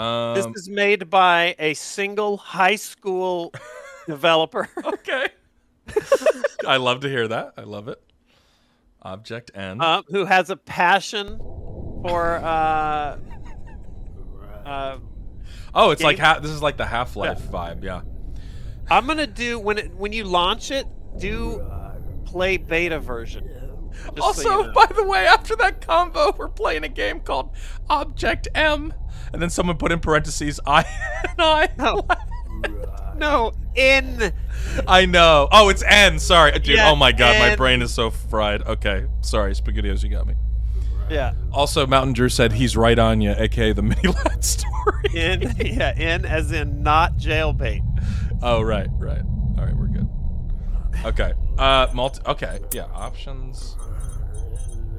Um, This is made by a single high school developer. okay. I love to hear that. I love it. Object N. uh, who has a passion for uh, uh, oh, it's like ha- this is like the Half Life vibe. Yeah. I'm gonna do when it when you launch it, do play beta version. Just so also, you know. by the way, after that combo, we're playing a game called Object M, and then someone put in parentheses I and I. no, no, in I know. Oh, it's N. Sorry, dude. Yeah, oh my god, my brain is so fried. Okay, sorry, Spaghettios, you got me. yeah, Also, Mountain Drew said he's right on you, aka the Mini Ladd story. in yeah, in as in not jailbait. Oh, right, right. All right, we're good. Okay. Uh, multi. Okay, yeah. Options.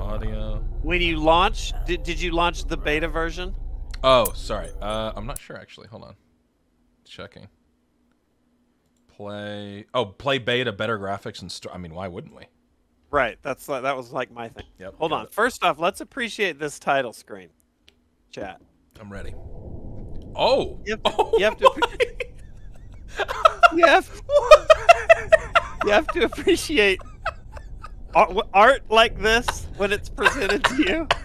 Audio. When you launch, did did you launch the beta version? Oh, sorry. Uh, I'm not sure actually. Hold on. Checking. Play. Oh, play beta, better graphics and. I mean, why wouldn't we? Right, that's like, that was like my thing. Yep. Hold on. it. First off, let's appreciate this title screen. Chat. I'm ready. Oh. You have to- oh you have to- You have, you have to appreciate art, art like this when it's presented to you.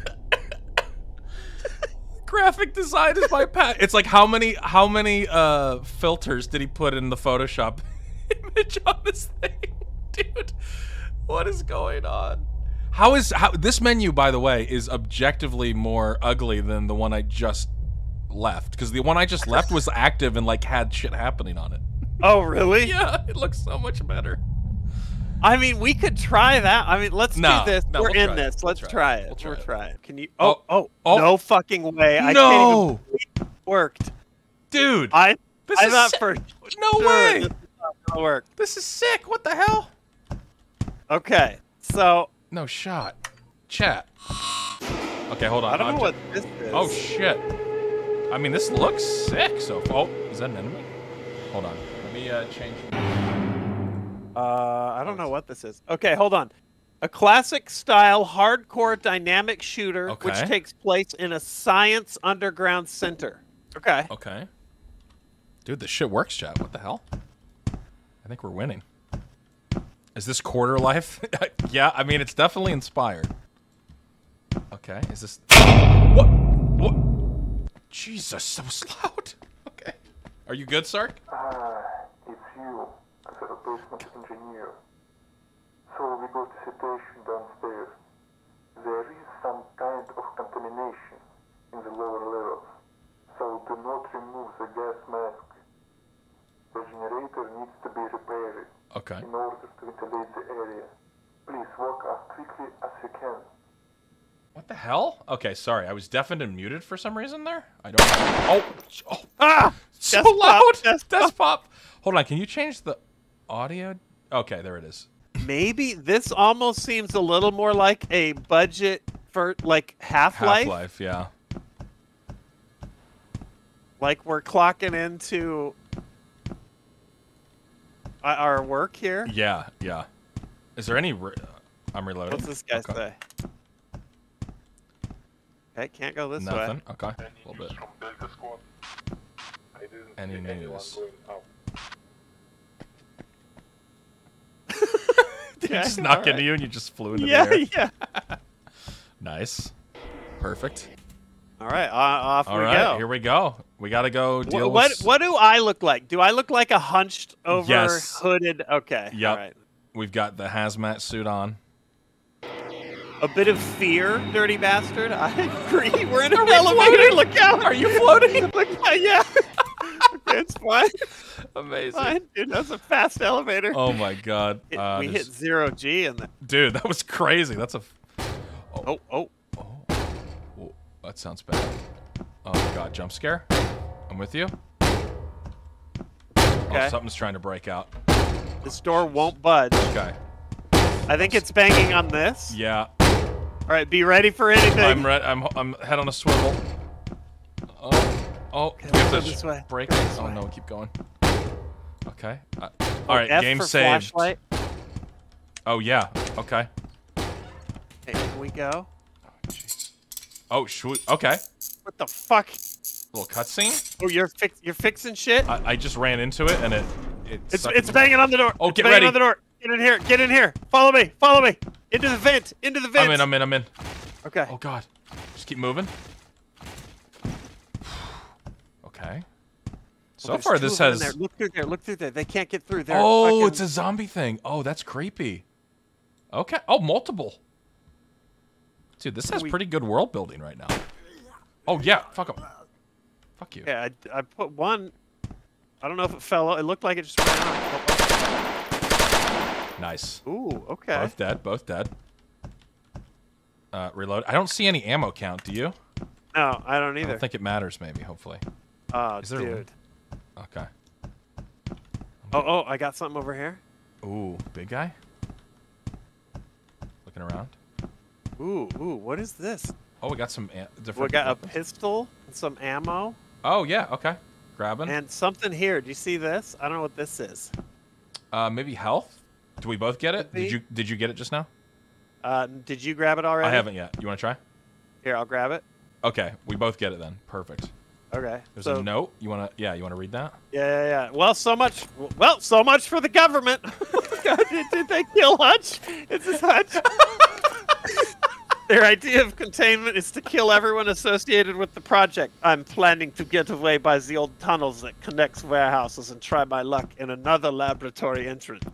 graphic design is my pat. It's like how many how many uh filters did he put in the Photoshop image on this thing, dude? What is going on? How is how this menu by the way is objectively more ugly than the one I just left because the one I just left was active and like had shit happening on it. Oh, really? Yeah, it looks so much better. I mean, we could try that. I mean, let's No, do this. no, We're we'll in it. this. We'll Let's try it. We'll try We're it. try it. Can you? Oh, Oh, oh, oh. no fucking way! I can't no, even it worked. dude, I this I is thought sick. for no sure way. this was work. This is sick. What the hell? Okay, so No shot. Chat. Okay, hold on. I don't know Object- what this is. Oh shit. I mean, this looks sick. So, oh, is that an enemy? Hold on. Let me uh, change. Uh, I don't know what this is. Okay, hold on. A classic style hardcore dynamic shooter which takes place in a science underground center. Okay. Okay. Dude, this shit works, chat. What the hell? I think we're winning. Is this quarter life? yeah, I mean, it's definitely inspired. Okay, is this? What? What? Jesus, that was loud. Okay. Are you good, Sark? Ah, it's you, the engineer. So we got a situation downstairs. There is some kind of contamination in the lower levels. So do not remove the gas mask. The generator needs to be repaired Okay. in order to ventilate the area. Please walk as quickly as you can. What the hell? Okay, sorry. I was deafened and muted for some reason there. I don't. Oh, oh Ah! so Desktop, loud. desktop. Desktop. Hold on. Can you change the audio? Okay, there it is. Maybe this almost seems a little more like a budget for like Half Life. Half Life. Yeah. Like we're clocking into our work here. Yeah. Yeah. Is there any? Re- I'm reloading. What's this guy okay. say? Okay, can't go this way. Nothing. Okay. A little bit. from Delta Squad. I didn't Any news? Okay, just knock alright. into you and you just flew into Yeah, the air. yeah. Nice. Perfect. All right, uh, off All we right, go. here we go. We gotta go deal what with. what do I look like? Do I look like a hunched over Yes. hooded? Okay. Yep. All right. We've got the hazmat suit on. A bit of fear, dirty bastard. I agree. We're in a elevator. floating? Look out. Are you floating? Yeah. it's fine. Amazing. Fine, dude. That's a fast elevator. Oh my god. It- Uh, we hit zero G and the, Dude, that was crazy. That's a. oh oh. Oh, oh, that sounds bad. Oh my god, jump scare. I'm with you. Okay. Oh, something's trying to break out. This door won't budge. Okay. I think it's banging on this. Yeah. All right, be ready for anything. I'm ready. I'm I'm head on a swivel. Oh. Oh. Okay, do we have let's go this way. break this Oh way. no, keep going. Okay. Uh, all right. F game for saved. flashlight. Oh yeah. Okay. Hey, can we go? Jeez. Oh shoot. Okay. What the fuck? Little cutscene. Oh, you're fix you're fixing shit. I, I just ran into it and it. it it's sucked it's me- banging on the door. Oh, It's get banging ready. on the door. Get in here. Get in here. Follow me. Follow me. Into the vent. Into the vent. I'm in. I'm in. I'm in. Okay. Oh God. Just keep moving. Okay. So There's far, this them has. there. Look through there. Look through there. They can't get through there. Oh, fucking- it's a zombie thing. Oh, that's creepy. Okay. Oh, multiple. Dude, this has We- pretty good world building right now. Oh yeah. Fuck 'em. Fuck you. Yeah, I, I put one. I don't know if it fell. out. It looked like it just ran out. Nice. Ooh, okay. Both dead. Both dead. Uh, reload. I don't see any ammo count. Do you? No, I don't I either. don't think it matters. Maybe. Hopefully. Oh, is there dude. limit? Okay. Oh, oh, I got something over here. Ooh, big guy. Looking around. Ooh, ooh, what is this? Oh, we got some different. We got a pistol, and some ammo, Oh yeah. Okay. Grabbing. and something here. Do you see this? I don't know what this is. Uh, maybe health. Do we both get it? Could be. Did you Did you get it just now? Uh, did you grab it already? I haven't yet. You want to try? Here, I'll grab it. Okay, we both get it then. Perfect. Okay. There's so, a note. You wanna? Yeah, you wanna read that? Yeah, yeah, yeah. Well, so much. Well, so much for the government. God, did, did they kill Hutch? Is this Hutch? Their idea of containment is to kill everyone associated with the project. I'm planning to get away by the old tunnels that connects warehouses and try my luck in another laboratory entrance.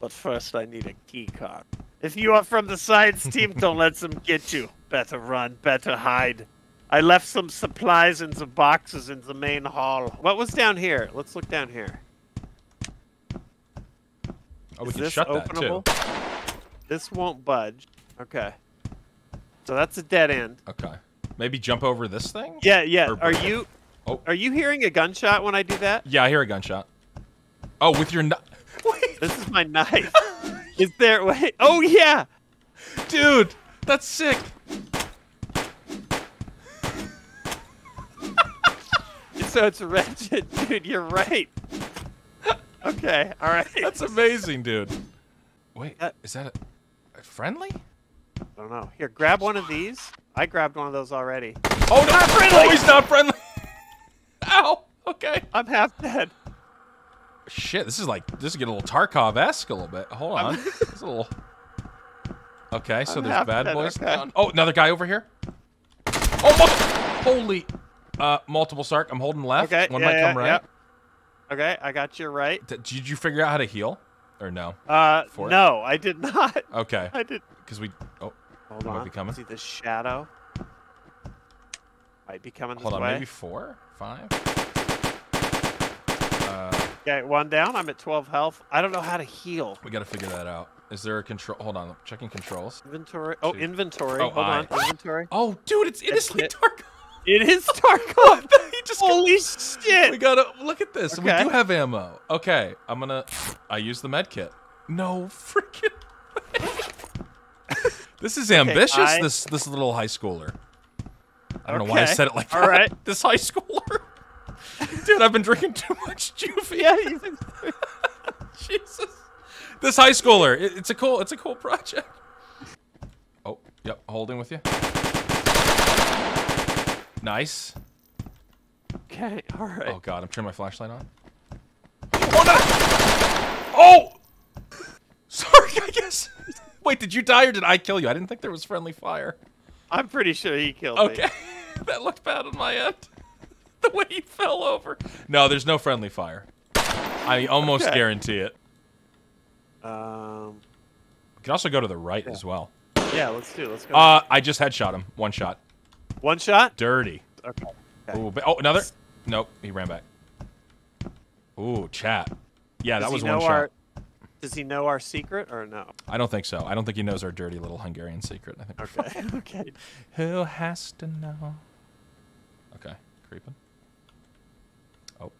But first, I need a key card. If you are from the science team, don't let them get you. Better run, better hide. I left some supplies in the boxes in the main hall. What was down here? Let's look down here. Oh, we Is can this shut that too. This won't budge. Okay. So that's a dead end. Okay. Maybe jump over this thing? Yeah, yeah. Or- Are you Oh. are you hearing a gunshot when I do that? Yeah, I hear a gunshot. Oh, with your knife. Wait, This is my knife. is there wait oh yeah! dude, that's sick. So it's wretched, dude, you're right. Okay, alright. That's amazing, dude. Wait, That- is that a, a friendly? I don't know. Here, grab one of these. I grabbed one of those already. Oh, not friendly. Oh, he's not friendly. Ow. Okay. I'm half dead. Shit, this is like this is getting a little Tarkov-esque a little bit. Hold on. It's a little. Okay, so I'm there's bad dead, boys okay. down. Oh, another guy over here. Oh, holy! Uh, multiple Sark. I'm holding left. Okay, One yeah, might yeah, come right. yeah. Okay, I got you right. D- Did you figure out how to heal, or no? Uh, For it? no, I did not. Okay, I did. because we. Oh, Hold Might on. be coming. See the shadow. Might be coming hold on. way. Maybe four, five. Uh, Okay, one down. I'm at 12 health. I don't know how to heal. we got to figure that out. Is there a control? Hold on. I'm checking controls. Inventory. Oh, Jeez. inventory. Oh, Hold on. Inventory. Oh, dude, it's it it. Tarkov. It is Tarkov. he just Holy shit. We gotta look at this. We do have ammo. Okay, I'm gonna. I use the med kit. No freaking. way. this is ambitious. I- This this little high schooler. I don't know why I said it like all that. right. This high schooler. Dude, I've been drinking too much Juvie. Yeah, Jesus. This high schooler. It, it's a cool. It's a cool project. Oh, yep. Holding with you. Nice. Okay, all right. Oh god, I'm turning my flashlight on. Oh no! Oh! Sorry, I guess. Wait, did you die or did I kill you? I didn't think there was friendly fire. I'm pretty sure he killed me. Okay, that looked bad on my end. The way he fell over. No, there's no friendly fire. I almost Okay. guarantee it. Um, We can also go to the right as well. yeah, let's do. it. Let's go. Uh, I just headshot him. One shot. One shot. Dirty. Okay. Okay. Ooh, oh, another. Nope, he ran back. Ooh, chat. Yeah, Does that was one shot. Our, does he know our secret or no? I don't think so. I don't think he knows our dirty little Hungarian secret. I think. Okay. okay. Who has to know? Okay, creeping. Oh,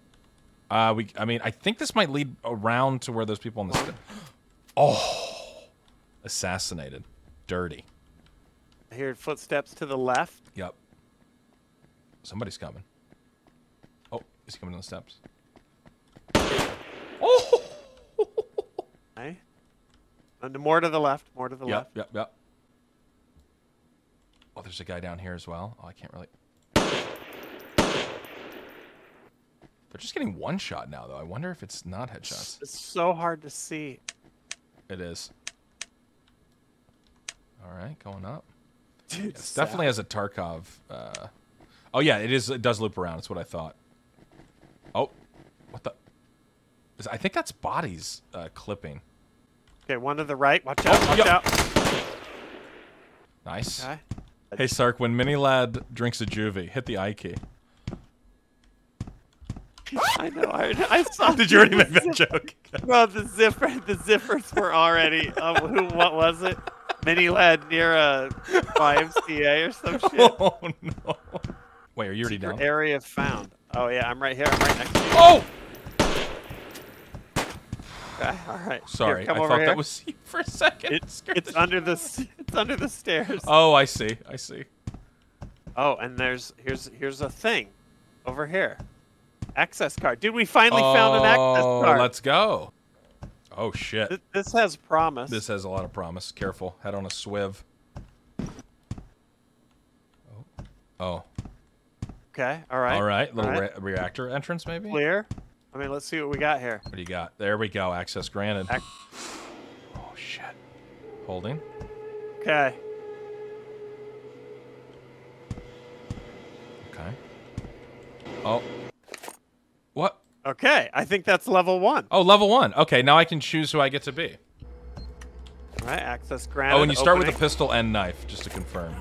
uh, we. I mean, I think this might lead around to where those people on the. Oh, assassinated, dirty. I hear footsteps to the left. Yep. Somebody's coming. Oh, is he coming down the steps? Oh. Okay. And more to the left. More to the Yep, left. yep, yep. Oh, there's a guy down here as well. Oh, I can't really. They're just getting one shot now, though. I wonder if it's not headshots. It's so hard to see. It is. All right, going up. Dude, It definitely has a Tarkov. Uh... Oh yeah, it is. It does loop around. That's what I thought. Oh, what the? I think that's bodies uh, clipping. Okay, one to the right. Watch out! Oh, watch yeah. out! Nice. Okay. Hey Sark, when Mini Ladd drinks a juvie, hit the I key. I know. I, I saw. Did you already make that zip- joke? Well, the zipper, the zippers were already. Um, who? What was it? Mini Ladd near uh, a YMCA or some oh, shit. oh no! Wait, are you already down? Area found. Oh yeah, I'm right here. I'm right next to you. Oh, Okay, all right. Sorry. come I thought here. that was you for a second. It- Scared it's under the. It's under the stairs. Oh, I see. I see. Oh, and there's here's here's a thing, over here. Access card. Dude, we finally found an access Oh, card. Let's go. Oh shit. Th- This has promise. This has a lot of promise. Careful. Head on a swiv. Oh. Oh. Okay. All right. All right. Little all right. Re- reactor entrance, maybe? Clear. I mean, let's see what we got here. What do you got? There we go. Access granted. Ac- oh, shit. Holding. Okay. Okay. Oh. Okay. I think that's level one. Oh, level one. Okay, now I can choose who I get to be. All right. Access granted. Oh, and you start with a pistol and knife, just to confirm.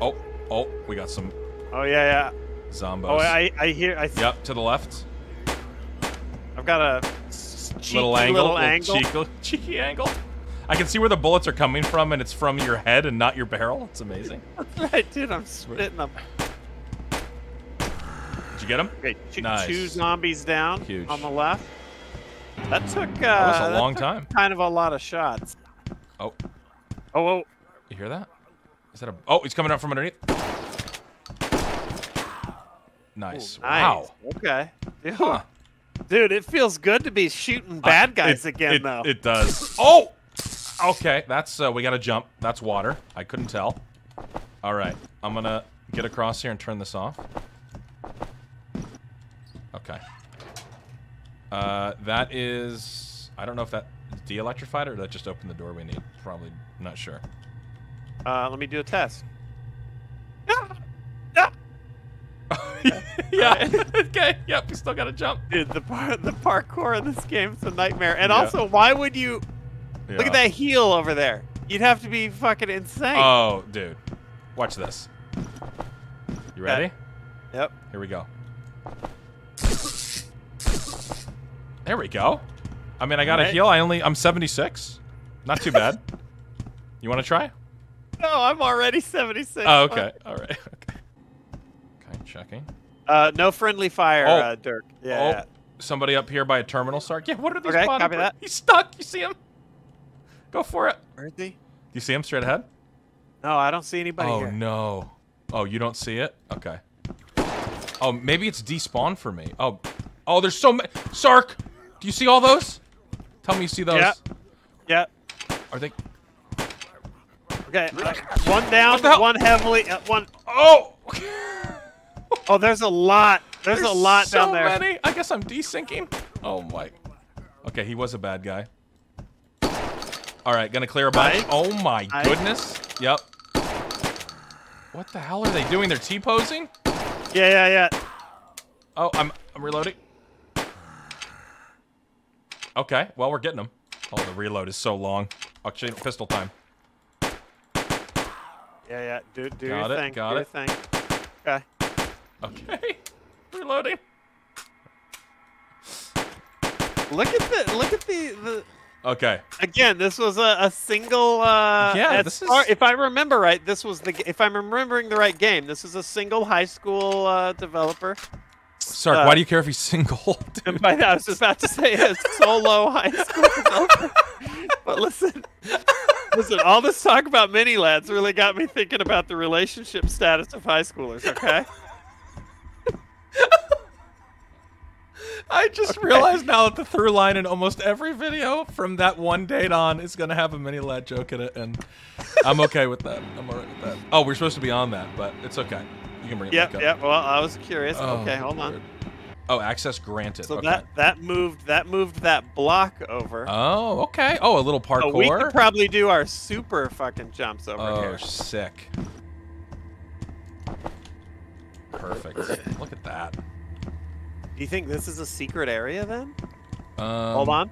Oh, oh, we got some Oh yeah, yeah. zombos. Oh, I I hear. I. Yep, to the left. I've got a cheeky little angle, Little angle. Cheeky, cheeky angle. I can see where the bullets are coming from, and it's from your head and not your barrel. It's amazing. right, dude. I'm spitting them. Did you get him? Okay, two, Nice. two zombies down Huge. on the left. That took. Uh, That was a long time. Kind of a lot of shots. Oh, Oh, oh. you hear that? Is that a? Oh, he's coming up from underneath. Nice. Ooh, Wow. Okay. Dude, Huh. dude, it feels good to be shooting bad guys It- again, it, though. It does. Oh. Okay, that's uh, we got to jump. That's water. I couldn't tell. All right, I'm gonna get across here and turn this off. Okay. Uh, that is. I don't know if that de-electrified or that just opened the door we need. Probably not sure. Uh, let me do a test. yeah. okay. Yep. We still gotta jump. Dude, the par- the parkour in this game is a nightmare. And Yeah. also, why would you look at that heel over there? You'd have to be fucking insane. Oh, dude. Watch this. You ready? yep. Here we go. There we go. I mean, I got a heal. I only I'm 76. Not too bad. you want to try? No, I'm already 76. Oh, okay. All right. Okay. Okay, checking. Uh, no friendly fire, Oh. uh, Dirk. Yeah. oh, yeah. somebody up here by a terminal Sark. Yeah, what are these Okay, copy that. He's stuck. You see him? Go for it. Where is he? You see him straight ahead? No, I don't see anybody oh here. no. Oh, you don't see it? Okay. Oh, maybe it's despawn for me. Oh, oh, there's so many. Sark, do you see all those? Tell me you see those. Yeah. Yeah. Are they? Okay. uh, one down, one heavily, uh, one Oh. Oh, there's a lot. There's, a lot so down there. Many. I guess I'm desyncing. Oh my. Okay, he was a bad guy. All right, gonna clear a bunch. Oh my goodness. Yep. What the hell are they doing? They're T-posing? Yeah, yeah, yeah. Oh, I'm I'm reloading. Okay, well we're getting them. Oh, the reload is so long. Actually, pistol time. Yeah, yeah. Do, do Got your it, thing. got do it. your thing. Okay. Okay, reloading. Look at the look at the the Okay. again. This was a, a single. Uh, Yeah, this is- If I remember right, this was the. If I'm remembering the right game, this is a single high school uh, developer. Sark, Uh, why do you care if he's single? And by that, I was just about to say a solo high school but listen, listen. All this talk about Mini Ladds really got me thinking about the relationship status of high schoolers. Okay. I just realized now that the through line in almost every video from that one date on is gonna have a Mini Ladd joke in it, and I'm okay with that. I'm alright with that. Oh, we're supposed to be on that, but it's okay. You can bring it Yep. back up. Yep. Well, I was curious. Oh, okay, hold on. Oh, access granted. So okay. that that moved that moved that block over. Oh, okay. Oh, a little parkour. So we could probably do our super fucking jumps over oh, here. sick. Perfect. Look at that. Do you think this is a secret area then? Um, Hold on.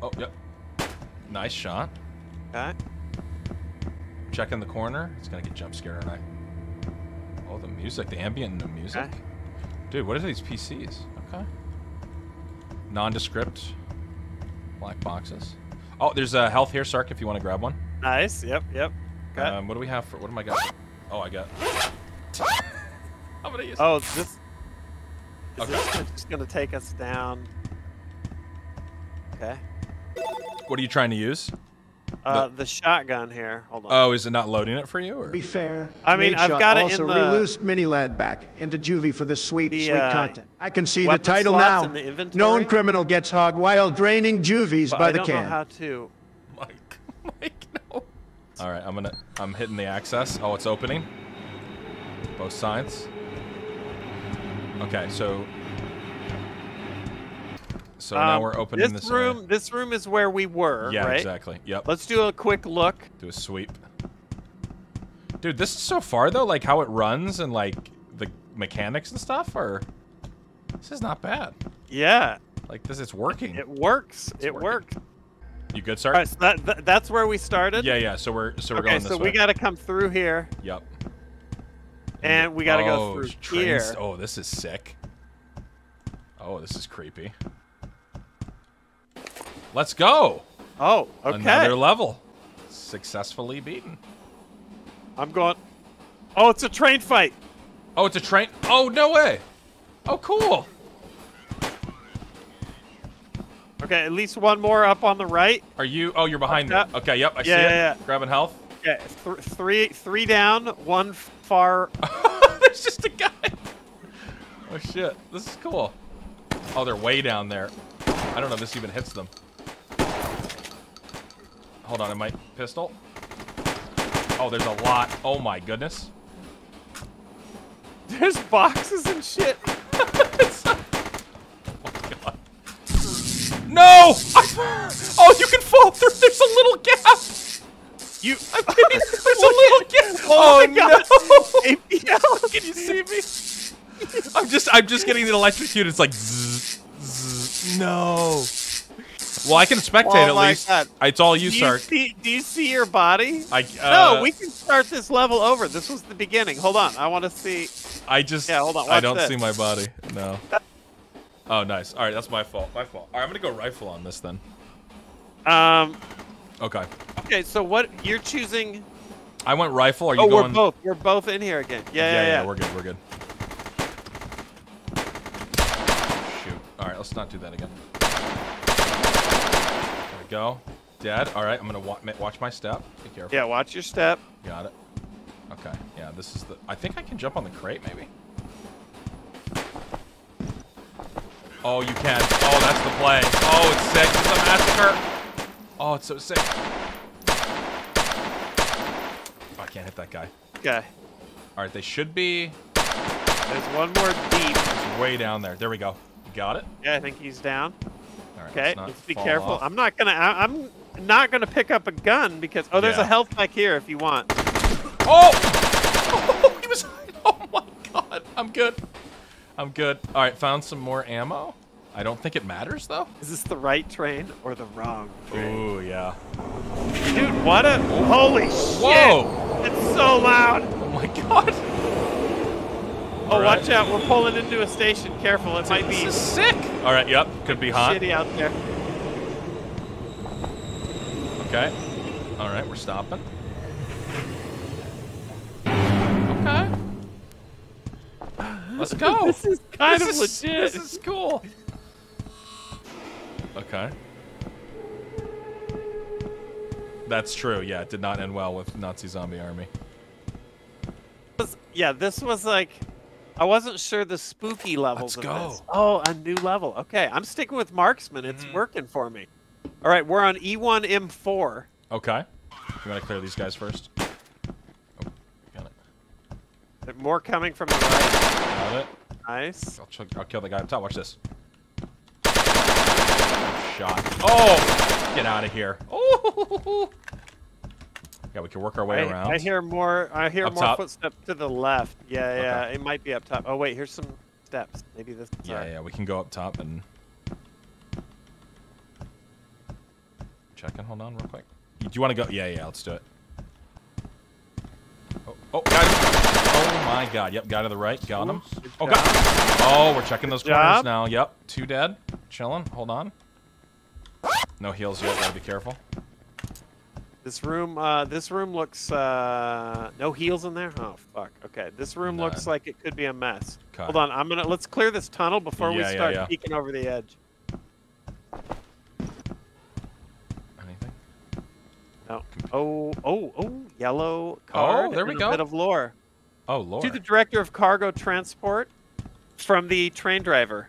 Oh, yep. Nice shot. Okay. Check in the corner. It's gonna get jump scared, aren't I? Oh, the music, the ambient the music. Okay. Dude, what are these PCs? Okay. Nondescript. Black boxes. Oh, there's a health here, Sark, if you want to grab one. Nice. Yep. Yep. Okay. Um, what do we have for? What am I got? Oh, I got. I'm gonna use. oh, this. Is Okay. this just gonna take us down? Okay. What are you trying to use? Uh, the shotgun here. Hold on. Oh, is it not loading it for you? Or? Be fair, I mean, I've Nadeshot got it also in the- released Mini Ladd back into Juvie for this sweet, The, sweet uh, content. I can see the title now. in the? Known criminal gets hog while draining Juvies but by I the don't can. know how to. Mike, Mike, no. All right, I'm gonna. I'm hitting the access. Oh, it's opening. Both sides. Okay, so. So now Um, we're opening this this room. This room is where we were. Yeah, right? exactly. Yep. Let's do a quick look. do a sweep. Dude, this is so far though, like how it runs and like the mechanics and stuff are. This is not bad. Yeah, Like this, it's working. it works. it working. works. You good, sir? right, so that, that that's where we started. Yeah, yeah. So we're so we're Okay, going this so way. we got to come through here, Yep. and we got to oh, go through here. Oh, this is sick. Oh, this is creepy. Let's go. Oh, okay. Another level. Successfully beaten. I'm going. Oh, it's a train fight. Oh, it's a train. Oh, no way. Oh, cool. Okay, at least one more up on the right. Are you? Oh, you're behind me. Yeah. Okay, yep, I see Yeah, it. yeah, yeah. Grabbing health. Yeah, th- three three down, one far. There's just a guy. Oh shit, this is cool. Oh, they're way down there. I don't know if this even hits them. Hold on, I might pistol. Oh, there's a lot. Oh my goodness. There's boxes and shit. oh god. No! I- oh, you can fall through. There's a little gap. You. There's a little gap. Oh, oh my God. no! APL. Can you see me? I'm just I'm just getting the electrocuted. It's like zzz, zzz. no. Well, I can spectate Oh at least. God. It's all you, Do you, Sark. see, do you see your body? I uh, no, we can start this level over. This was the beginning. Hold on, I want to see. I just Yeah, hold on, I don't this. see my body. No. Oh, nice. All right, that's my fault. My fault. All right, I'm gonna go rifle on this then. Um. Okay. Okay, so what you're choosing? I went rifle. Are you Oh, going? we're both. We're both in here again. Yeah, yeah, yeah. We're good. We're good. Shoot. All right, let's not do that again. Go. Dead. All right, I'm gonna wa watch my step. Be careful. Yeah, watch your step. Got it. Okay. Yeah, this is the. I think I can jump on the crate, maybe. Oh, you can. Oh, that's the play. Oh, it's sick. It's a massacre. Oh, it's so sick. Oh, I can't hit that guy. Okay. All right, they should be There's one more deep. it's way down there. There we go. You got it. Yeah, I think he's down. All right. Okay, let's not let's be fall careful. off. I'm not gonna. I, I'm not gonna pick up a gun because. Oh, there's Yeah. a health pack here if you want. Oh! oh! He was. Oh my god. I'm good. I'm good. All right, found some more ammo. I don't think it matters though. Is this the right train or the wrong train? Ooh, yeah. Dude, what a holy shit! Whoa! It's so loud. Oh my god. Oh, Alright. watch out! We're pulling into a station. Careful, it might This be is sick. All right. Yep. Could be hot. shitty out there. Okay. All right. We're stopping. Okay. Let's go. This is kind This of is- legit. This is cool. Okay. That's true. Yeah, it did not end well with Nazi zombie army. yeah, this was like, I wasn't sure the spooky levels Let's of go. this. Oh, a new level. Okay, I'm sticking with marksman. It's Mhm. working for me. All right, we're on E E1M4. Okay. You want to clear these guys first? Oh, got it. More coming from the right. Got it. Nice. I'll, I'll kill the guy up top. Watch this. Shot. Oh! Get out of here. Oh! Yeah, we can work our way I, around. I hear more. I hear Up more top? footsteps to the left. Yeah, yeah. Okay. It might be up top. Oh wait, here's some steps. Maybe this. Yeah, sorry. yeah, we can go up top and check and hold on real quick. Do you want to go? Yeah, yeah, let's do it. Oh, oh, guy. Oh my God. Yep, guy to the right. Got him. Oh. God. Oh, we're checking those corners now. Yep, two dead. Chilling. Hold on. No heals yet. Gotta be careful. This room. Uh, this room looks. Uh, no heals in there. Oh fuck. Okay. This room looks like it could be a mess. Okay. Hold on. I'm gonna. Let's clear this tunnel before we Yeah, yeah, start yeah. peeking over the edge. Anything? No. Oh. Oh. Oh. Yellow card. Oh, there we go. A bit of lore. Oh lore. To the director of cargo transport, from the train driver.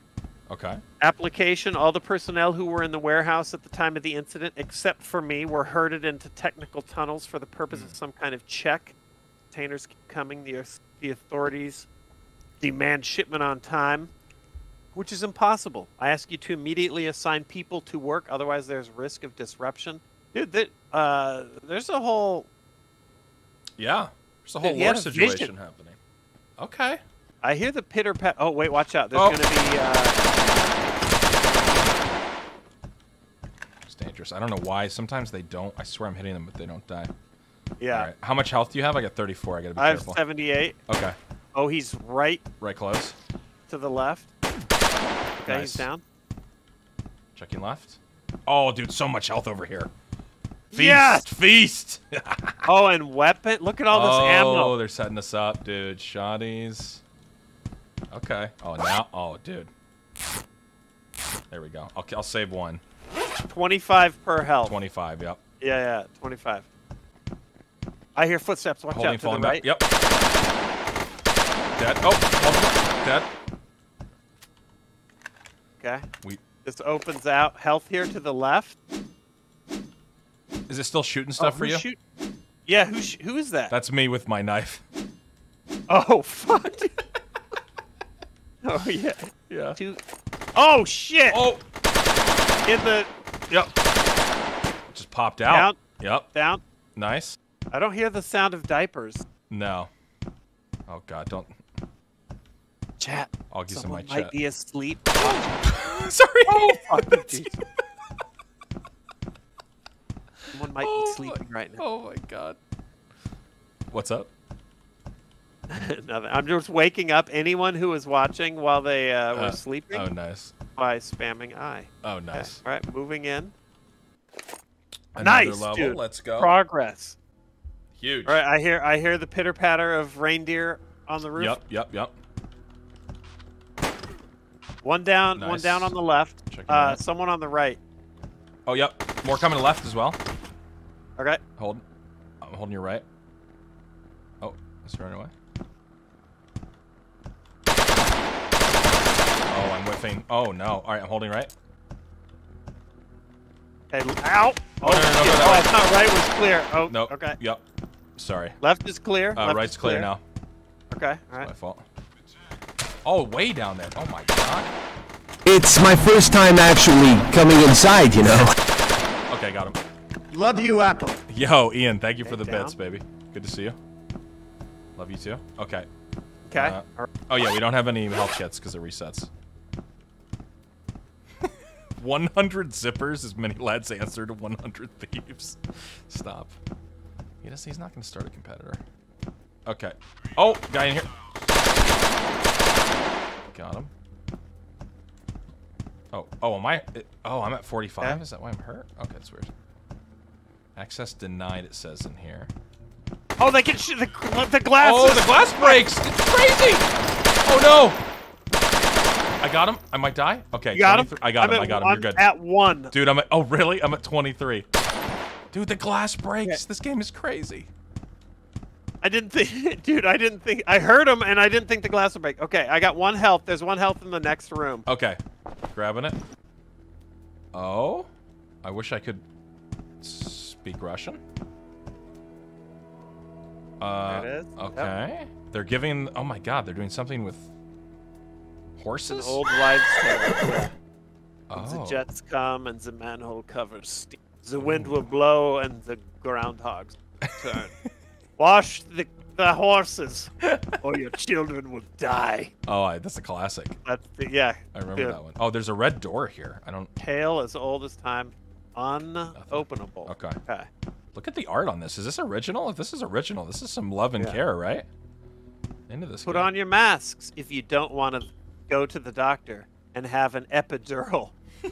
Okay. Application All the personnel who were in the warehouse at the time of the incident, except for me, were herded into technical tunnels for the purpose Hmm. of some kind of check. Containers keep coming. The, the authorities demand shipment on time, which is impossible. I ask you to immediately assign people to work, otherwise, there's risk of disruption. Dude, that, uh, there's a whole. Yeah. There's a whole war a vision. situation happening. Okay. I hear the pitter pat. Oh, wait, watch out. There's Oh. going to be. Uh, dangerous. I don't know why. Sometimes they don't. I swear I'm hitting them, but they don't die. yeah. All right. How much health do you have? I got 34. I gotta be I have 78. Okay. Oh, he's right Right close. to the left. Okay, Nice. he's down. Checking left. Oh, dude, so much health over here. Feast. Yes! Feast. Oh, and weapon. Look at all this oh, ammo. Oh, they're setting us up, dude. Shotties. Okay. Oh, now. Oh, dude. There we go. I'll, I'll save one. 25 per health. 25. Yep. Yeah, yeah, 25. I hear footsteps. Watch Holding, out to the right. back. Yep. Dead. Oh, dead. Okay. We. This opens out. Health here to the left. Is it still shooting oh, stuff oh, for you? Shoot? Yeah, who sh- who is that? That's me with my knife. Oh fuck. oh yeah. Yeah. Two. Oh shit. Oh. In the Yep. Just popped out. Yep. down. Nice. I don't hear the sound of diapers. No. Oh God, don't. Chat. I'll give some Someone my might be asleep. Sorry. Jesus. Someone might Oh be sleeping right now. Oh my God. What's up? Nothing. I'm just waking up anyone who was watching while they uh, were Uh, sleeping Oh, nice. By spamming I. Oh, Okay. nice. All right, moving in. Another nice, level. dude. Let's go. Progress. Huge. All right, I hear I hear the pitter patter of reindeer on the roof. Yep. Yep. Yep. One down, one down on the left. Checking Uh, someone on the right. Oh, yep. More coming to left as well. Okay. Hold. I'm holding your right. Oh, it's running away. Oh, I'm. Oh no. All right, I'm holding right. Okay. l- Ow. Oh, no, no, no, shit. go that oh, way. it's not right. Was clear. Oh. No. Okay. Yep. Sorry. Left is clear. Uh, left right's is clear now. Okay. All My fault. Oh, way down there. Oh my god. It's my first time actually coming inside, you know. Okay, got him. Love you, Apple. Yo, Ian, thank you for the Okay, bits, baby. Good to see you. Love you too. Okay. Okay. Uh, Oh yeah, we don't have any health kits because it resets. 100 zippers is Mini Ladd's answer to 100 thieves. Stop. He does, he's not going to start a competitor. Okay. Oh, guy in here. Got him. Oh, oh, am I? Oh, I'm at 45. Is that why I'm hurt? Okay, that's weird. Access denied. It says in here. Oh, they can shoot the the glass. Oh, the glass breaks! It's crazy! Oh no! I got him. I might die. Okay, You got him. I got I'm him. I got him. You're good. At one. Dude, I'm at. Oh, really? I'm at 23. Dude, the glass breaks. This game is crazy. I didn't think, dude. I didn't think. I heard him, and I didn't think the glass would break. Okay, I got one health. There's one health in the next room. Okay, grabbing it. Oh, I wish I could speak Russian. Uh, There it is. Yep. Okay. They're giving. Oh my God, they're doing something with An Horses? old wives' tale. Oh. The jets come and the manhole covers steam. The oh wind will blow and the groundhogs turn. Wash the, the horses, or your children will die. Oh, I, that's a classic. That's the, yeah. I remember the that one. Oh, there's a red door here. I don't. Tale as old as time, unopenable. Okay. Okay. Look at the art on this. Is this original? If this is original, this is some love and Yeah. care, right? Into this. Put game. on your masks if you don't want to go to the doctor and have an epidural.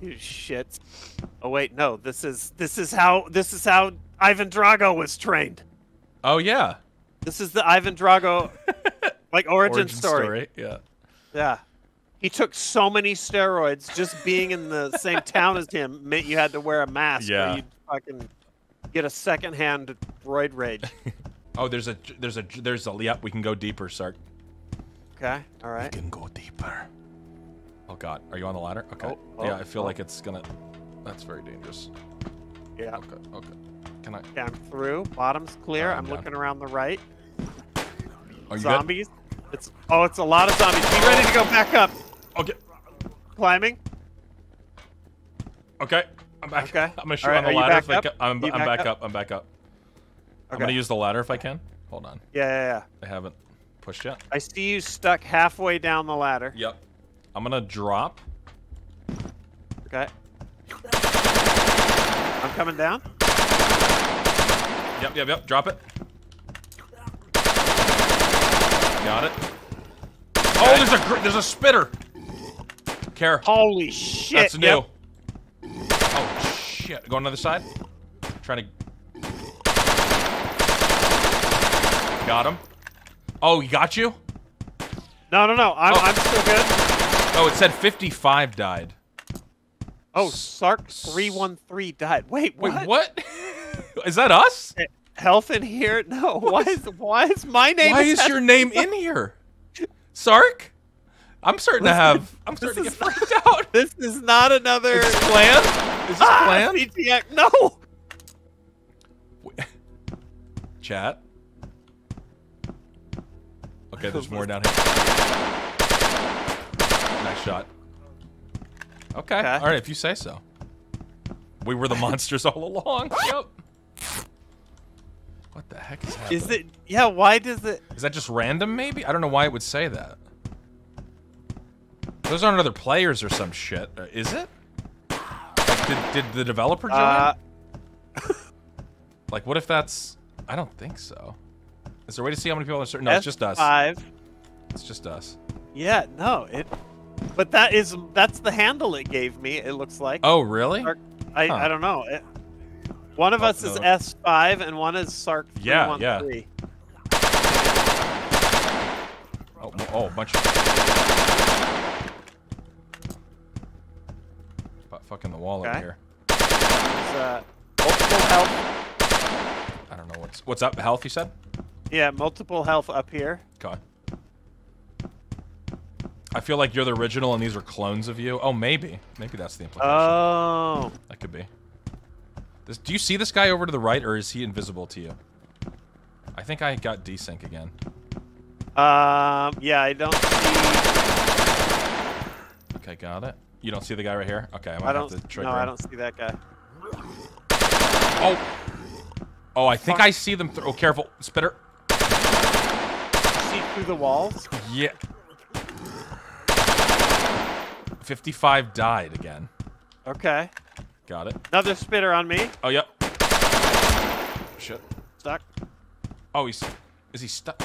you shits. Oh wait, no. This is this is how this is how Ivan Drago was trained. Oh yeah. This is the Ivan Drago like origin, story. Yeah. Yeah. He took so many steroids just being in the same town as him meant you had to wear a mask Yeah. or you'd fucking get a secondhand roid rage. Oh, there's a there's a there's a yep. We can go deeper, Sark. Okay. All right. can go deeper. Oh God, are you on the ladder? Oh, okay. Oh, oh, yeah, I feel oh. like it's gonna. That's very dangerous. Yeah. Okay. Okay. Can I? Okay, I'm through. Bottom's clear. Alright, I'm I'm looking around the right. Are you zombies. It's oh, it's a lot of zombies. Be ready to go back up. Okay. Climbing. Okay. I'm back. Okay. I'm gonna shoot Alright, on the are you ladder back if I up? can. I'm, You I'm back back up? up? I'm back up. I'm gonna use the ladder if I can. Hold on. Yeah, yeah, yeah. I haven't pushed yet. I see you stuck halfway down the ladder. Yep. I'm gonna drop. Okay. I'm coming down. Yep, yep, yep. Drop it. Got it. Oh, there's a gr- there's a spitter. Care. Holy shit! That's new. Yep. Oh shit. Go on the other side. Trying to. Got him. Oh, he got you? No, no, no. I'm, Oh. I'm still good. Oh, it said 55 died. Oh, Sark three one three died. Wait, Wait, what? what? is that us? Health in here? No. Why is why is my name? Why is your name in here? Sark? I'm starting to have. I'm starting to get freaked out. This is not another. Is this clan? Is this Ah, clan? CTX. No. Chat. Okay, there's more down here. Nice shot. Okay. Okay. All right, if you say so. We were the monsters all along. Yep. What the heck is happening? Is it? Yeah. Why does it? Is that just random, maybe? I don't know why it would say that. Those aren't other players or some shit. Uh, Is it? Like, did, did the developer join? Uh, like, what if that's... I don't think so. Is there a way to see how many people are... Certain? No, it's just us. Five. It's just us. Yeah. No. It. But that is that's the handle it gave me. It looks like. Oh, really? Sark- I, Huh. I don't know. It, one of Oh, us is. S5 and one is Sark Yeah, yeah. Oh, oh, a bunch of... Fu- Fucking the wall over Okay. here. There's, uh, multiple health. I don't know what's... What's up? Health, you said? Yeah, multiple health up here. Okay. I feel like you're the original and these are clones of you. Oh, maybe. Maybe that's the implication. Oh. that could be. This, do you see this guy over to the right, or is he invisible to you? I think I got desync again. Um. Yeah, I don't see. Okay, got it. You don't see the guy right here? Okay, I might I don't. have to trigger No, I don't see that guy. Oh! Oh, I think I see them. Th oh, careful. Spitter. Through the walls. Yeah. 55 died again. Okay. Got it. Another spitter on me. Oh, yep. Shit. Stuck. Oh, he's... Is he stuck?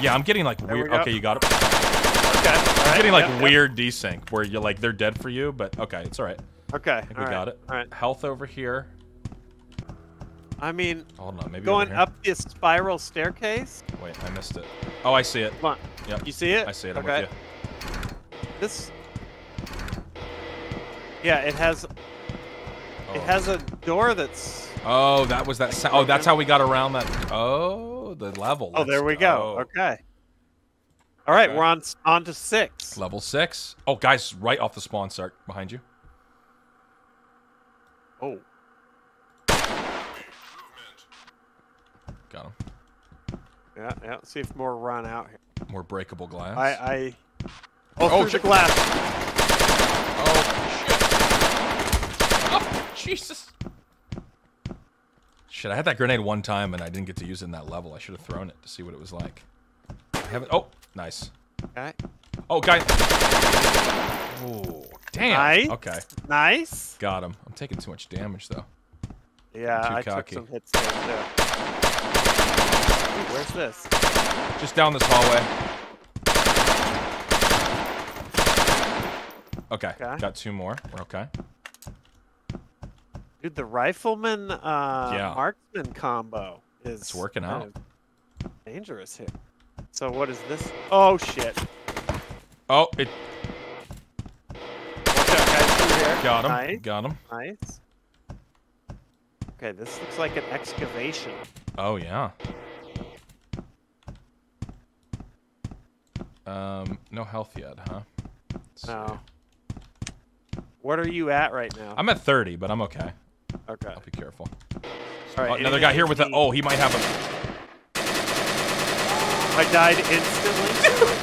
Yeah, I'm getting like we weird... go. Okay, you got it. Okay. I'm getting like weird desync where you're like, they're dead for you, but okay, it's alright. Okay. I think we got it. All right. Health over here. I mean, Hold on, maybe going up this spiral staircase. Wait, I missed it. Oh, I see it. Come on. Yep. You see it? I see it. I'm okay. with you. This. Yeah, it has. It Oh. has a door that's. Oh, that was that. Oh, that's how we got around that. Oh, the level. Oh, there we go. go. Okay. All right, Okay. we're on on to six. Level six. Oh, guys, right off the spawn start behind you. Oh. Got him. Yeah, yeah. Let's see if more run out here. More breakable glass. I, I Oh, Oh, shit. glass. Oh shit! Oh Jesus! Shit, I had that grenade one time and I didn't get to use it in that level. I should have thrown it to see what it was like. I haven't. Oh, nice. Okay. Oh, guy. Oh, damn. Nice. Okay, Nice. got him. I'm taking too much damage though. Yeah, I cocky. took some hits there too. Where's this? Just down this hallway. Okay, Okay. got two more. We're okay. Dude, the rifleman uh, Yeah. marksman combo is It's working out. dangerous here. So what is this? Oh shit! Oh, it Watch out, guys! Here. got him. Nice, Got him. nice. Okay, this looks like an excavation. Oh yeah. Um, no health yet, huh? Let's see. No. What are you at right now? I'm at 30, but I'm okay. okay. I'll be careful. All Oh, another guy here with a. Oh, he might have a. I died instantly.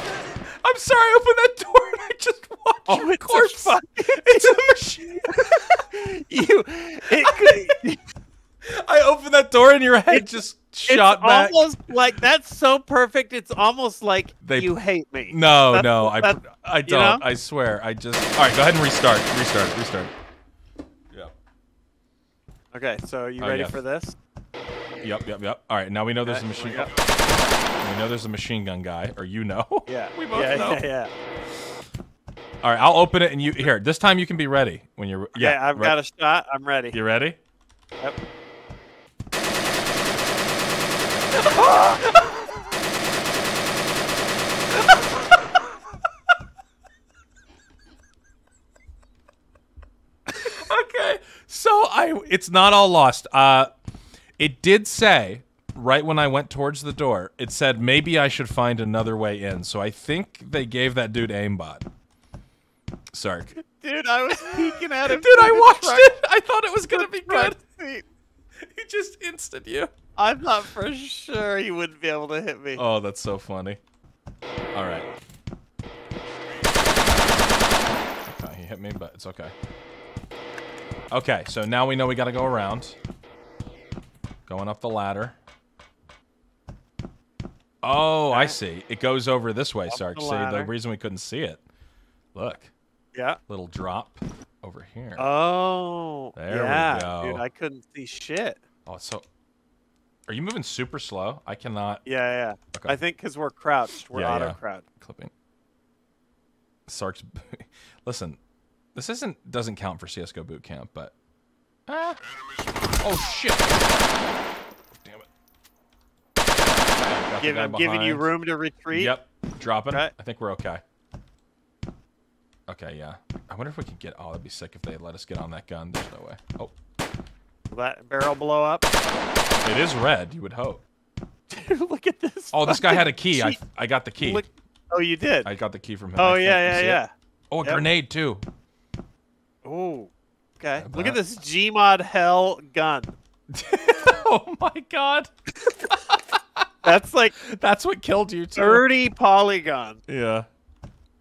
I'm sorry. I opened that door and I just watched oh, your it's corpse. a fuck. It's a machine. you. It could. I opened that door and your head It's- just shot it's back. almost like that's so perfect. It's almost like They- you hate me. No, That's- no, I, I don't. know? I swear. I just. All right, go ahead and restart. Restart. Restart. Yep. Okay, so are you Oh, ready yeah. for this? Yep. Yep. Yep. All right. Now we know there's a machine. here we We know there's a machine gun guy, or you know. Yeah. We both yeah, know. Yeah, yeah. All right. I'll open it and you here. This time you can be ready when you're. Yeah, Yeah. I've got a shot. I'm ready. You ready? Yep. okay. So I it's not all lost. Uh it did say right when I went towards the door, it said maybe I should find another way in. So I think they gave that dude aimbot. Sark. Dude, I was peeking at him. Dude, I watched truck- it. I thought it was gonna be good. seat. He just instant you. I thought for sure he wouldn't be able to hit me. Oh, that's so funny. All right. Okay, he hit me, but it's okay. Okay, so now we know we got to go around. Going up the ladder. Oh, I see. It goes over this way, Sark. the See, the reason we couldn't see it. Look, Yeah. little drop over here. Oh. There we go. Dude, I couldn't see shit. Oh, so. Are you moving super slow? I cannot. Yeah, yeah. Okay. I think because we're crouched, we're Yeah, auto yeah. crouched. clipping. Sark's. Listen, this isn't doesn't count for CS:GO boot camp, but. Ah. Oh shit! Damn it. Give, I'm giving you room to retreat. Yep, dropping. Okay. I think we're okay. Okay, yeah. I wonder if we could get. Oh, that'd be sick if they let us get on that gun. There's no way. Oh, Will that barrel blow up? it is red. You would hope. Dude, look at this. Oh, this guy had a key. I I got the key. Look. Oh, you did. I got the key from him. oh think. yeah, yeah, it? yeah. Oh, a Yep. grenade too. Oh. Okay. Look at about- this Gmod hell gun. oh my god. That's like That's what killed you too. 30 polygon. Yeah.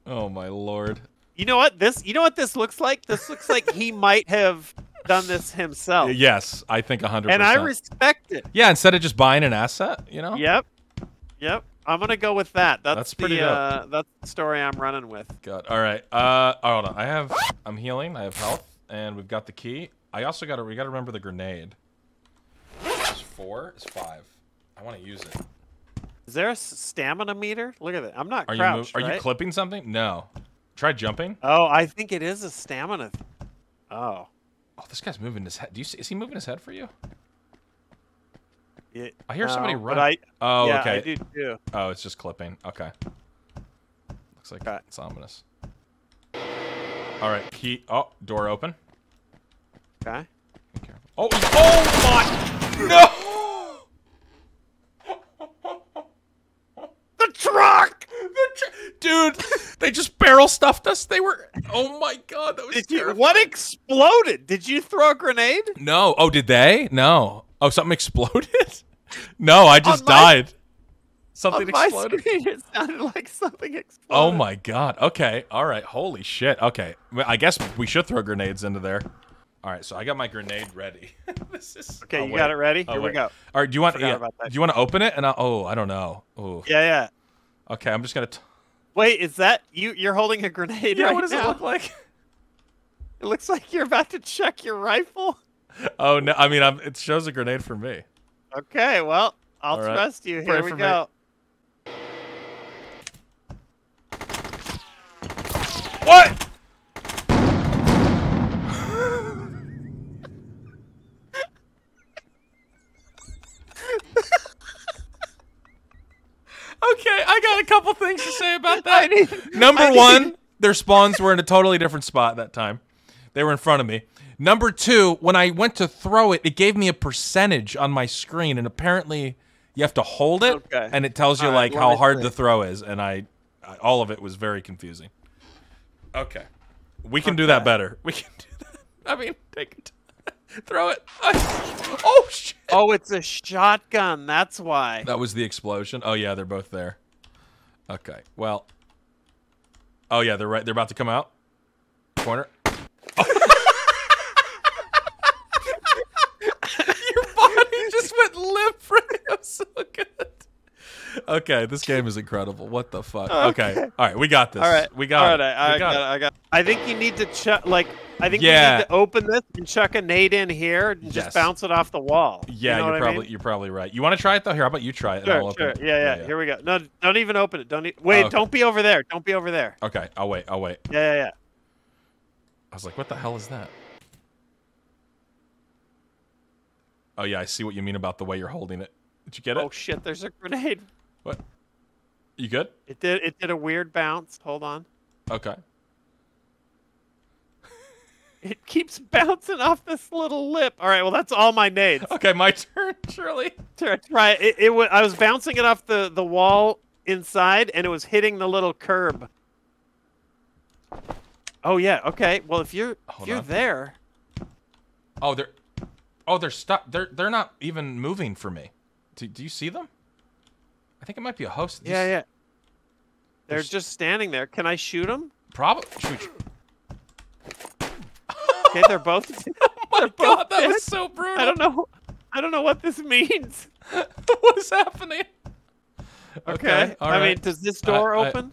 Oh my lord. You know what this? You know what this looks like? This looks like he might have done this himself. Yes, I think 100%. And I respect it. yeah, instead of just buying an asset, you know? Yep. Yep. I'm gonna go with that. That's, That's the pretty dope. uh, that's the story I'm running with. God. All right. Uh, hold on. I have. I'm healing. I have health, and we've got the key. I also got to. We got to remember the grenade. It's four. It's five. I want to use it. Is there a stamina meter? Look at it. I'm not Are you? Move, crouched, are you clipping something? No. Try jumping. oh, I think it is a stamina. Oh. Oh, this guy's moving his head. Do you see? Is he moving his head for you? It, I hear somebody no, run. I, Oh, yeah, okay. I do too. Oh, it's just clipping. Okay. Looks like Okay. it's ominous. All right. Key. Oh, door open. Okay. Oh, oh my! No! The truck. The tr- Dude, they just barrel stuffed us. They were. Oh my god, that was Did you? What exploded? Did you throw a grenade? No. Oh, did they? No. Oh, something exploded. no, I just my- died. Something On my exploded. screen, it sounded like something oh exploded. Oh my god. Okay. All right. Holy shit. Okay. I guess we should throw grenades into there. All right. So I got my grenade ready. this is. Okay, oh, you wait. got it ready? Oh, Here we go. All right. Do you want? Yeah, do you want to open it? And I, oh, I don't know. Oh. Yeah, yeah. Okay. I'm just gonna. T- Wait, is that you? You're holding a grenade yeah. right what does now? it look like? It looks like you're about to check your rifle. Oh no. I mean, I'm, it shows a grenade for me. Okay, well, I'll All right. trust you. Pray Here we for me. go. What? okay, I got a couple things to say about. Number I need- one, their spawns were in a totally different spot that time. They were in front of me. Number two, when I went to throw it, it gave me a percentage on my screen, and apparently you have to hold it, Okay. and it tells you All right, like let how hard see. the throw is, and I, I, all of it was very confusing. Okay, we can do that better. We can do that. I mean, take it, throw it. oh shit! Oh, it's a shotgun. That's why. That was the explosion. Oh yeah, they're both there. Okay. Well. Oh yeah, they're right. They're about to come out. Corner. Your body just went limp for him. So good. Okay, this game is incredible. What the fuck? Okay. Okay. All right, we got this. All right, We got All it. I, I got got, it. it. I got. I think you need to chuck. Like, I think Yeah. we need to open this and chuck a nade in here and just Yes. bounce it off the wall. Yeah, you know are what I probably mean? you're probably right. You want to try it though? Here, how about you try it? Sure, sure. it. Yeah, yeah, Here we go. No, don't even open it. Don't. E- Wait, okay. don't be over there. Don't be over there. Okay, I'll wait. I'll wait. Yeah, yeah, yeah. I was like, what the hell is that? Oh yeah, I see what you mean about the way you're holding it. Did you get it? Oh shit! There's a grenade. What? You good? It did. It did a weird bounce. Hold on. Okay. It keeps bouncing off this little lip. All right. Well, that's all my nades. Okay, my turn, Shirley. Try. try it. It, it I was bouncing it off the the wall inside, and it was hitting the little curb. Oh yeah. Okay. Well, if you're Hold if you're on. there, Oh, they're Oh, they're stuck. They're they're not even moving for me. Do, do you see them? I think it might be a host. These- yeah, yeah. They're There's- just standing there. Can I shoot them? Probably. Shoot. Okay, they're both. Oh my They're god, that dead. was so brutal. I don't know. I don't know what this means. what is happening. Okay. all I mean, does this door I- open?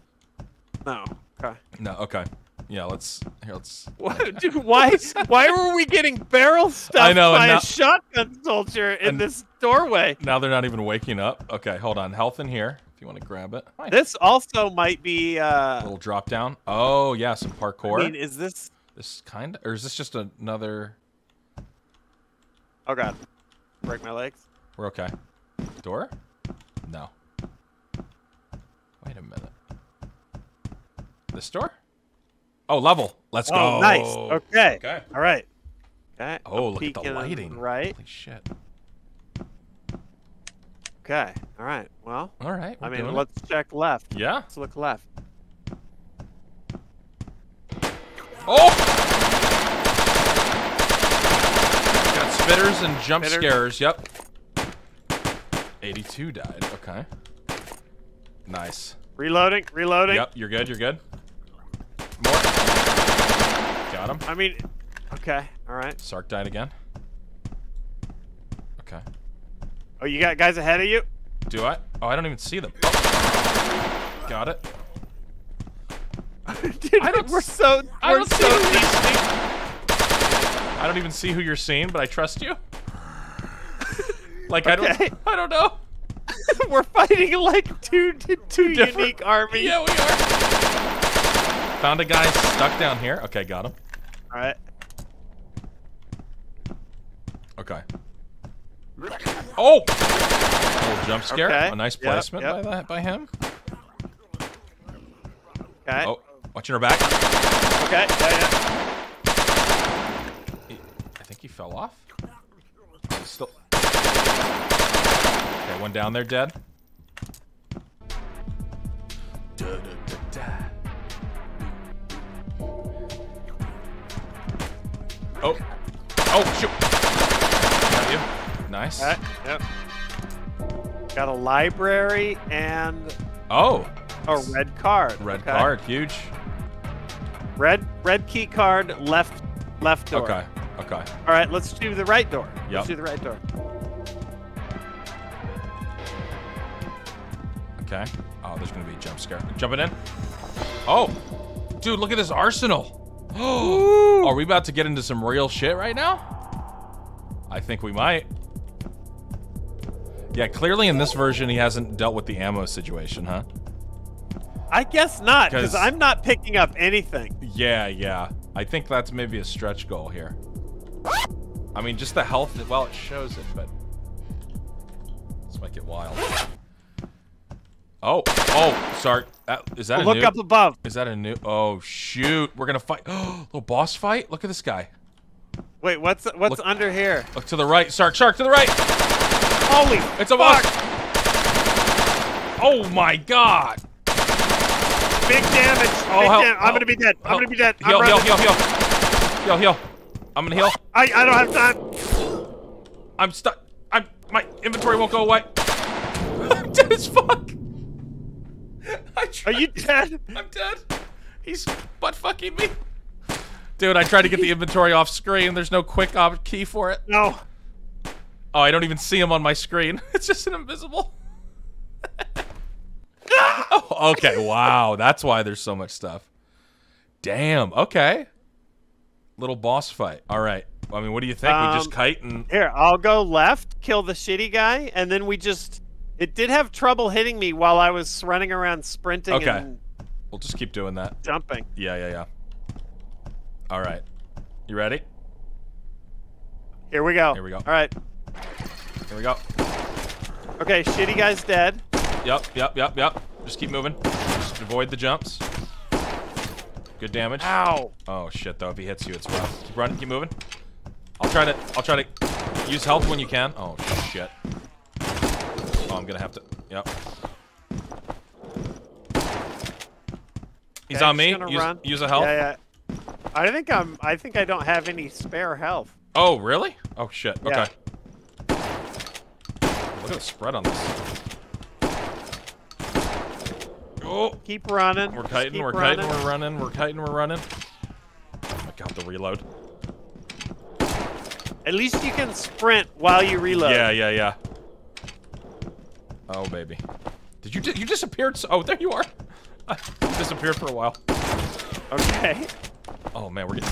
No. Okay. No. Okay. Yeah. Let's. Here. Let's. What, dude, why? Why were we getting barrel stuffed know, by now- a shotgun soldier in this doorway? Now they're not even waking up. Okay. Hold on. Health in here. If you want to grab it. Hi. This also might be. Uh, little drop down. Oh yeah, some parkour. I mean, is this? this kind of, or is this just another? Oh god, break my legs. We're okay. Door? No. Wait a minute. This door? Oh, level. Let's oh, go. Oh, nice. Okay. Okay. All right. Okay. Oh, I'm look at the lighting. Right. Holy shit. Okay. All right. Well, All right. I mean, let's check left. Yeah. Let's look left. Oh! Got spitters and jump Spitter. scares. Yep. 82 died. Okay. Nice. Reloading. Reloading. Yep. You're good. You're good. Got him. I mean, okay. All right. Sark died again. Okay. Oh, you got guys ahead of you? Do I? Oh, I don't even see them. Oh. Got it. Dude, I don't we're so we're don't so see you. deep. I don't even see who you're seeing, but I trust you. Like I don't. I don't know. we're fighting like two two different- unique armies. Yeah, we are. Found a guy stuck down here. Okay, got him. All right. Okay. Oh! Little jump scare. Okay. A nice placement yep. by that by him. Okay. Oh, watching her back. Okay. Yeah, yeah. He- I think he fell off. He's still. Okay, one down there, dead. Oh. Oh, shoot. Got you. Nice. Right. Yep. Got a library and Oh, a red card. red okay? card, huge. Red red key card. Left left door. Okay, okay. All right. Let's do the right door. Yep. Let's do the right door. Okay. Oh, there's gonna be a jump scare. Jumping in. Oh, dude, look at this arsenal. Oh, are we about to get into some real shit right now? I think we might. Yeah, clearly in this version he hasn't dealt with the ammo situation, huh? I guess not, because I'm not picking up anything. Yeah, yeah. I think that's maybe a stretch goal here. I mean, just the health. Well, it shows it, but this might get wild. Oh, oh, sorry. That, is that a Look new? up above. Is that a new? Oh shoot, we're gonna fight. Oh, little boss fight. Look at this guy. Wait, what's what's Look- under here? Look to the right. Sark, Sark to the right. Holy! It's a boss. Oh my god. Big damage. Oh, big help, I'm gonna be dead. I'm gonna be dead. I'm Heal, heal, running. heal, heal. Heal, heal. I'm gonna heal. I I don't have time. I'm stuck. I'm my inventory won't go away. I'm dead as fuck. I Are you dead? I'm dead. He's butt fucking me. Dude, I tried to get the inventory off screen. There's no quick op key for it. No. Oh, I don't even see him on my screen. It's just an invisible. oh, okay. Wow. That's why there's so much stuff. Damn. Okay. Little boss fight. All right. I mean, what do you think? we just Um, kite and Here, I'll go left, kill the shitty guy, and then we just. It did have trouble hitting me while I was running around sprinting Okay. and we'll just keep doing that. jumping. Yeah, yeah, yeah. All right. You ready? Here we go. Here we go. All right. Here we go. Okay, shitty guy's dead. Yep, yep, yep, yep. Just keep moving. Just avoid the jumps. Good damage. Ow. Oh shit though, if he hits you it's rough. Keep running, keep moving. I'll try to I'll try to use health when you can. Oh shit. Oh I'm gonna have to Yep. He's Okay, on me. Use, run. use a health. Yeah, yeah. I think I'm. I think I don't have any spare health. Oh really? Oh shit. Yeah. Okay. Look at the spread on this. Oh, Keep running. we're kiting, we're running. kiting, we're running, we're kiting, we're running. Oh my god, the reload. At least you can sprint while you reload. Yeah, yeah, yeah. Oh baby, did you di you disappeared? So oh, there you are. you disappeared for a while. Okay. Oh man, we're getting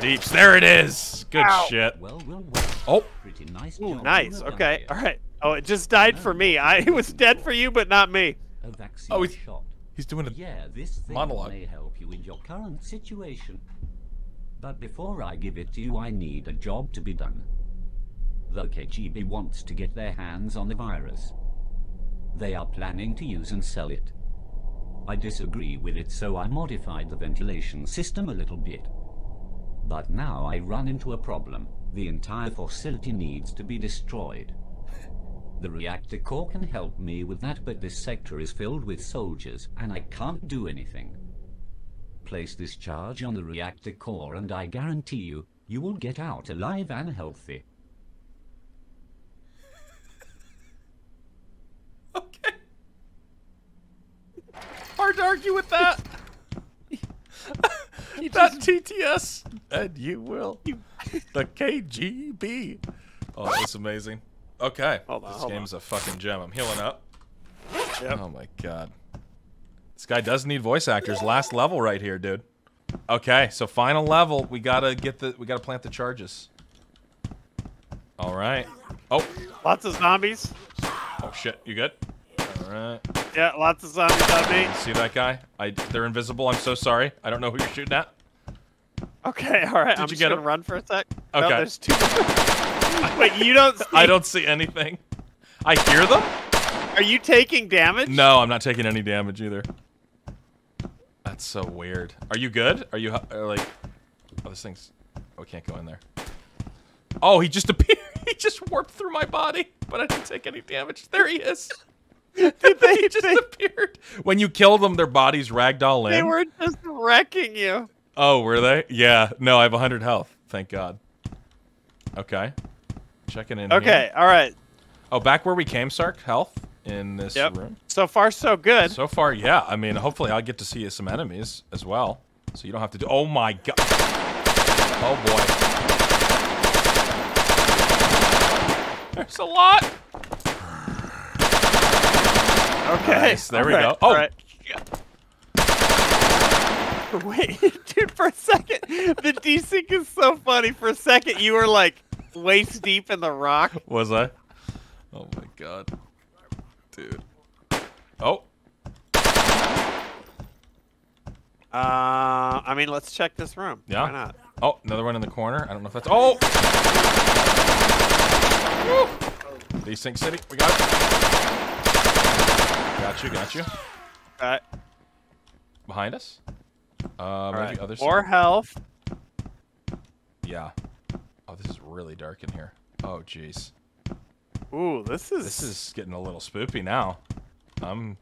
deeps. There it is. Good Ow. shit. Well, well, well. Oh, Pretty nice Ooh, nice. Okay. All right. Oh, it just died for me. I it was dead for you, but not me. A vaccine Oh, he's- shot. he's doing a Yeah, this thing monologue. may help you in your current situation. But before I give it to you, I need a job to be done. The KGB wants to get their hands on the virus. They are planning to use and sell it. I disagree with it, so I modified the ventilation system a little bit. But now I run into a problem. The entire facility needs to be destroyed. The reactor core can help me with that, but this sector is filled with soldiers, and I can't do anything. Place this charge on the reactor core, and I guarantee you, you will get out alive and healthy. Hard to argue with that. that TTS, and you will. the KGB. Oh, that's amazing. Okay. On, this game's a fucking gem. I'm healing up. Yep. Oh my god. This guy does need voice actors. Last level right here, dude. Okay, so final level. We gotta get the. We gotta plant the charges. All right. Oh. Lots of zombies. Oh shit. You good? All right. Yeah, lots of zombies on me. See that guy? I. They're invisible. I'm so sorry. I don't know who you're shooting at. Okay, all right. I'm you just get gonna him? run for a sec. No, Okay. there's two. Wait, you don't. See, I don't see anything. I hear them. Are you taking damage? No, I'm not taking any damage either. That's so weird. Are you good? Are you are uh, like? Oh, this thing's. Oh, we can't go in there. Oh, he just appeared. He just warped through my body, but I didn't take any damage. There he is. Did they? He just they, appeared. When you kill them, their bodies ragdoll in. they were just wrecking you. Oh, were they? Yeah. No, I have 100 health. Thank God. Okay. Checking in. here. Okay, all right. Oh, back where we came, Sark. Health. in this Yep. room. So far, so good. So far, yeah. I mean, hopefully, I'll get to see some enemies as well, so you don't have to do. Oh my god! Oh boy! There's a lot. Okay. Nice, there we alright, go. Oh. alright. Wait, dude, for a second, the desync is so funny. For a second, you were like waist deep in the rock. Was I? Oh my god, dude. Oh, Uh, I mean, let's check this room. Yeah. Why not? oh, another one in the corner. I don't know if that's. Oh. Woo. Desync City, we got it. Got you, got you. Alright. Behind us. Uh, maybe right. other More health. Yeah. Oh, this is really dark in here. Oh, jeez. Ooh, this is. This is getting a little spoopy now. I'm... Um.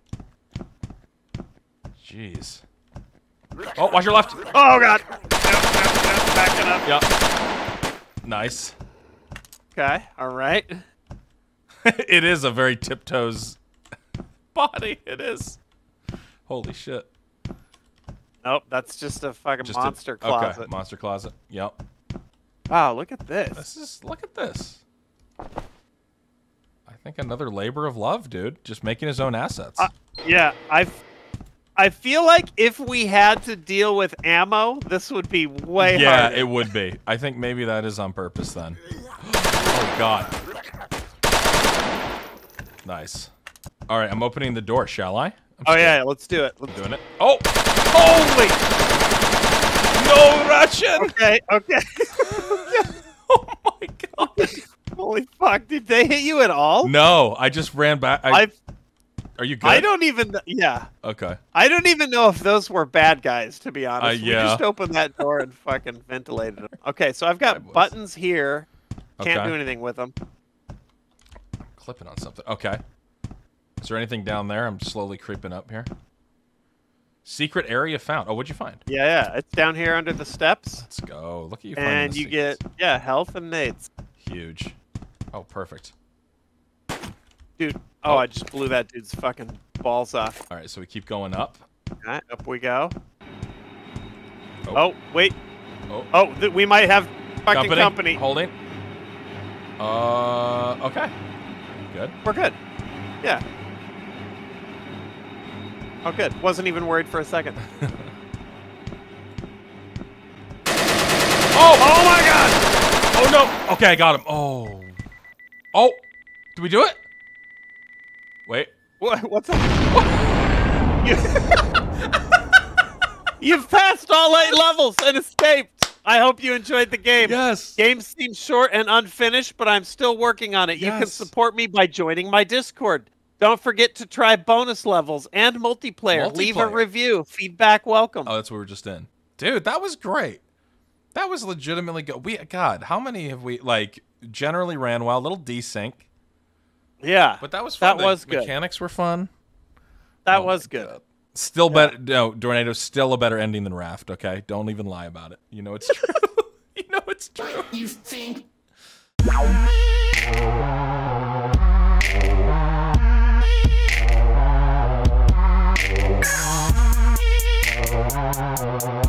Jeez. Oh, watch your left. Oh god. Nope, Backing up. Yep. Nice. Okay. All right. it is a very tiptoes body. It is. Holy shit. Nope. That's just a fucking Just a- monster closet. Okay, monster closet. Yep. Wow. Look at this. This is. Look at this. I think another labor of love, dude. Just making his own assets. Uh, Yeah. I. I feel like if we had to deal with ammo, this would be way harder. yeah, harder. it would be. I think maybe that is on purpose then. Oh god. Nice. All right, I'm opening the door. Shall I? I'm oh scared. yeah. Let's do it. Let's doing it. Oh, holy! No Russian! Okay. Okay. Oh my god! Holy fuck! Did they hit you at all? No, I just ran back. I, I. are you good? I don't even. Yeah. Okay. I don't even know if those were bad guys, to be honest. Uh, We just opened that door and fucking ventilated them. Okay, so I've got buttons here. Can't Okay. do anything with them. Clipping on something. Okay. Is there anything down there? I'm slowly creeping up here. Secret area found. Oh, what'd you find? Yeah, yeah. It's down here under the steps. Let's go. Look at you And you get, yeah, health and nades. huge. Oh, perfect. Dude. Oh, Oh. I just blew that dude's fucking balls off. All right, so we keep going up. Alright, up we go. Oh. Oh, wait. Oh. Oh, th- we might have fucking company. Holding. Uh, okay. Good. We're good. Yeah. Oh, good. Wasn't even worried for a second. Oh! Oh my god! Oh no! Okay, I got him. Oh. Oh! Did we do it? Wait. What, what's up? You, You've passed all eight levels and escaped. I hope you enjoyed the game. Yes. Game seems short and unfinished, but I'm still working on it. Yes. You can support me by joining my Discord. Don't forget to try bonus levels and multiplayer. Leave a review. Feedback welcome. Oh, that's what we were just in. Dude, that was great. That was legitimately good. We God, how many have we like generally ran well, little desync, yeah, but that was fun. That The was good. Mechanics were fun. that Oh was good. God. Still better. No, Tornado's still a better ending than Raft. Okay, don't even lie about it. You know it's true. you know it's true. You think Woo!